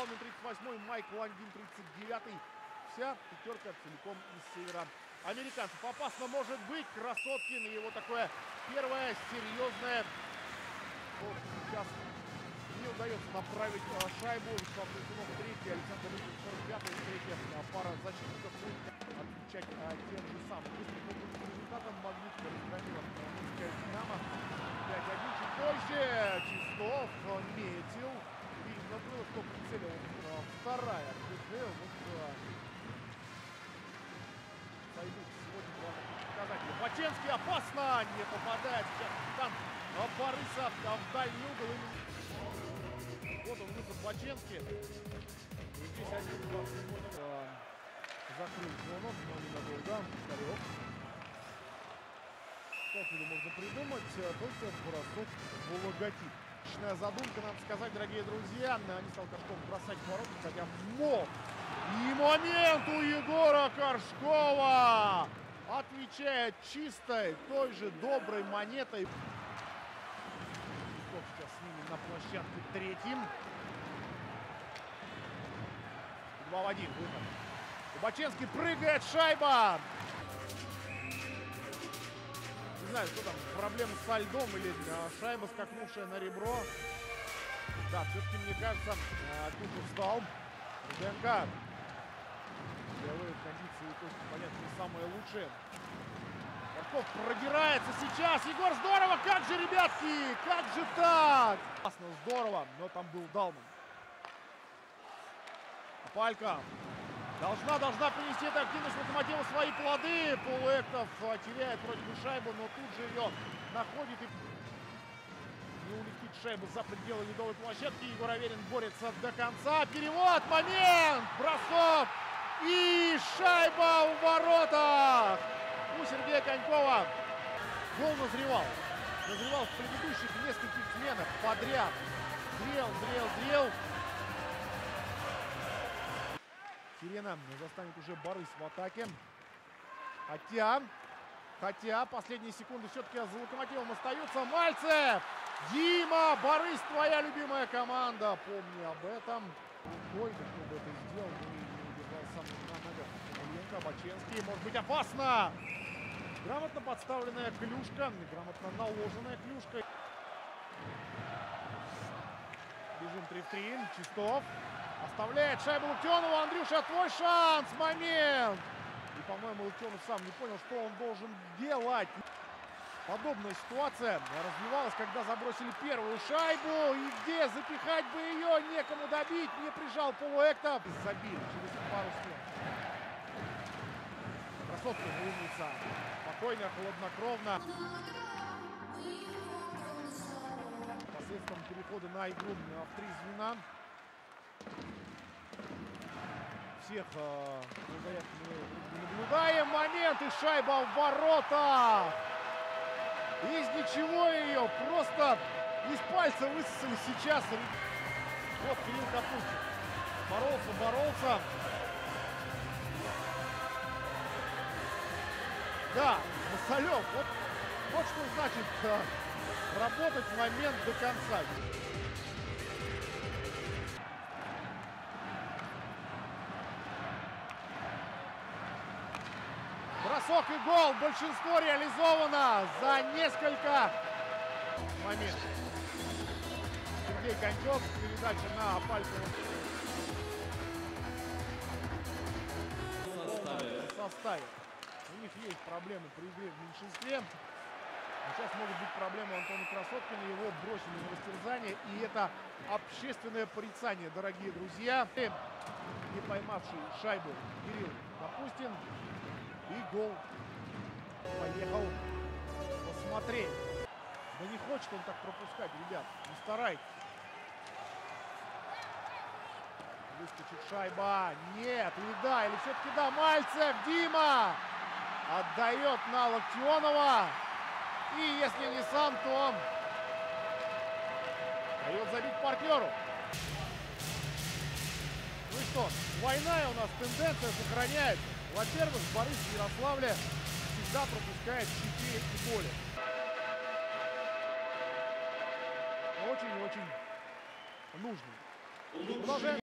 Далмин 38-й, Майк Лангин 39-й. Вся пятерка целиком из севера американцев. Опасно может быть. Красоткин и его такое первое серьезное. Вот сейчас не удается направить а, шайбу. Кузьминов третий, Александр Рыкин 45 третья пара защитников будет отвечать а, тем же самым. Быстрым по результатам Магнитка разгромила Минская Динамо. 5-1 чуть позже. Чистов метил. Было, что прицелил а, вторая КТ. Вот а, пойдут сегодня главное показатели. Баченский опасно не попадает. Сейчас капитан Борисов в дальний угол. Вот он выход Баченский. И здесь один два закрыл зону, но ненадолго. Старек. Как это можно придумать? Только бросок в логотип. Личная задумка, надо сказать, дорогие друзья. Не стал Коршков бросать в ворота, хотя мог. И момент у Егора Коршкова! Отвечает чистой, той же доброй монетой. Кто сейчас с ними на площадке третьим. 2 в 1 выход. Кубаченский прыгает, шайба! Знаю, что там, проблема со льдом или шайба, скакнувшая на ребро. Да, все-таки, мне кажется, тут встал. ДНК. Делает кондиции, есть, понятно, не самые лучшие. Марков продирается сейчас. Егор, здорово! Как же, ребятки! Как же так? Классно, здорово, но там был Далман. Палька должна, должна принести эта активность локомотива свои плоды. Полуэктов теряет бы шайбу, но тут же ее находит и не улетит шайбу за пределы ледовой площадки. Егор Аверин борется до конца. Перевод, момент, бросок и шайба у воротах. У Сергея Конькова гол назревал. Назревал в предыдущих нескольких сменах подряд. Зрел, зрел, зрел. Сирена застанет уже Борис в атаке. Хотя, хотя последние секунды все-таки за локомотивом остаются. Мальцев! Дима, Борис, твоя любимая команда. Помни об этом. Рукой, кто бы это сделал, не удержал сам на ногах. Баченский, может быть опасно. Грамотно подставленная клюшка, грамотно наложенная клюшка. Бежим 3 в 3. Чистов. Оставляет шайбу Луктионову. Андрюша, твой шанс. Момент. И, по-моему, Луктионов сам не понял, что он должен делать. Подобная ситуация развивалась, когда забросили первую шайбу. И где запихать бы ее, некому добить. Не прижал полуэкта. Забил через пару смен. Красотка умница. Спокойно, хладнокровно. Посредством перехода на игру в три звена. Всех мы наблюдаем. Момент и шайба в ворота. Из ничего ее просто из пальца высосали сейчас. Вот Кирилл Капустин. Боролся, боролся. Да, Масалев, вот, вот что значит э, работать момент до конца. Бросок и гол. Большинство реализовано за несколько моментов. Сергей Коньков. Передача на Апальцева. В составе. У них есть проблемы при игре в меньшинстве. А сейчас могут быть проблемы Антона Красоткина. Его бросили на растерзание. И это общественное порицание, дорогие друзья. Не поймавший шайбу Кирилл Капустин. И гол. Поехал посмотреть. Да не хочет он так пропускать, ребят. Не старайтесь. Выскочит шайба. Нет, или да, или все-таки да. Мальцев, Дима! Отдает на Локтионова. И если не сам, то он дает забить партнеру. Ну и что, двойная у нас тенденция сохраняется. Во-первых, Борис в всегда пропускает 4 и более. Очень-очень нужно. Продолжаем.